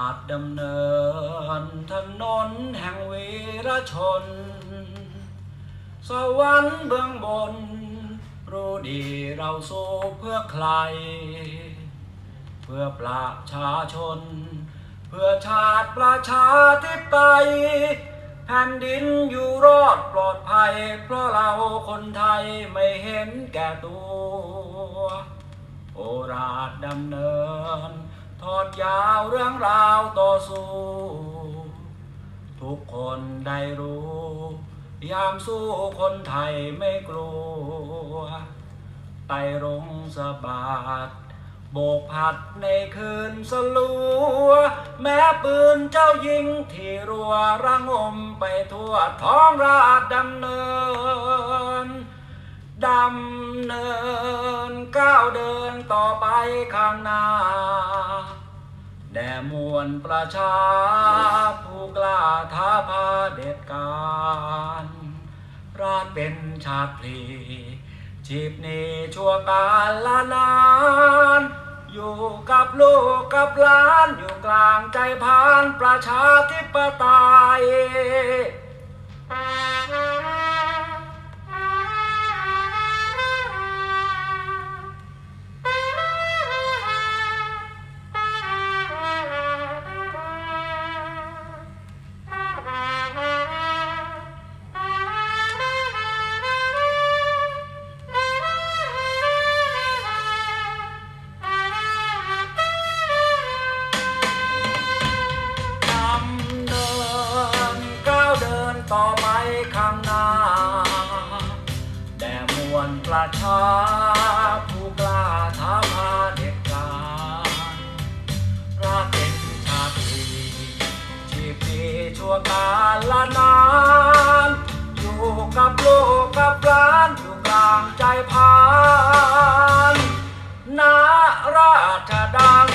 อดดำเนินถนนแห่งวีรชน สวรรค์เบื้องบน รู้ดีเราสู้เพื่อใคร เพื่อประชาชน เพื่อชาติประชาธิปไตยแผ่นดินอยู่รอดปลอดภัย เพราะเราคนไทยไม่เห็นแก่ตัว โอราชดำเนิน ทอดยาวเรื่องราวต่อสู้ ทุกคนได้รู้ ยามสู้คนไทยไม่กลัวไตรรงสะบาดโบกผัดในคืนสลัว แม้ปืนเจ้ายิงที่รัวระงมไปทั่วท้องราชดำเนิน ดำเนินก้าวเดินต่อไปข้างหน้า วลประชาผู้กล้าท้าพาเด็ดการราชเป็นชาติพลีชีพนี้ชั่วกาลละนาน อยู่กับลูกกับหลานอยู่กลางใจพานประชาธิปไตย ทาผู้กล้าท้าพาเด็กการราชเป็นชาตรีชีพดีชั่วกาลละนาน อยู่กับลูกกับหลานอยู่กลางใจพานนาราชดัง